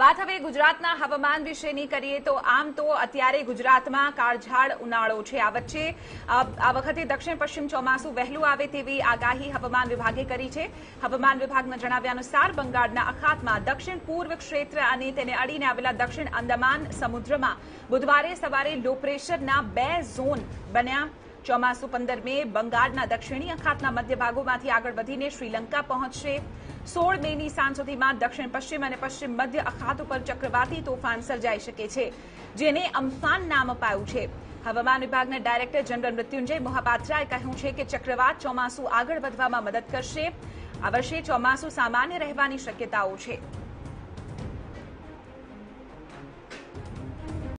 વાત હવે ગુજરાતના હવામાન વિશેની કરીએ તો આમ તો અત્યારે ગુજરાતમાં કાળઝાળ ઉનાળો છે. આ વચ્ચે આ વખતે દક્ષિણ પશ્ચિમ ચોમાસું વહેલું આવે તેવી આગાહી હવામાન વિભાગે કરી છે. હવામાન વિભાગના જણાવ્યા અનુસાર બંગાળના અખાતમાં દક્ષિણ પૂર્વ ક્ષેત્ર અને તેને અડીને આવેલા દક્ષિણ અંદમાન સમુદ્રમાં બુધવારે સવારે લો પ્રેશરના બે ઝોન બન્યા. ચોમાસું પંદર મે બંગાળના દક્ષિણી અખાતના મધ્ય ભાગોમાંથી આગળ વધીને શ્રીલંકા પહોંચશે સોળ મેની સાંજ સુધીમાં દક્ષિણ પશ્ચિમ અને પશ્ચિમ મધ્ય અખાત ઉપર ચક્રવાતી તોફાન સર્જાઈ શકે છે જેને અમ્ફાન નામ અપાયું છે હવામાન વિભાગના ડાયરેક્ટર જનરલ મૃત્યુંજય મોહાપાત્રાએ કહ્યું છે કે ચક્રવાત ચોમાસું આગળ વધવામાં મદદ કરશે આ વર્ષે ચોમાસું સામાન્ય રહેવાની શક્યતાઓ છે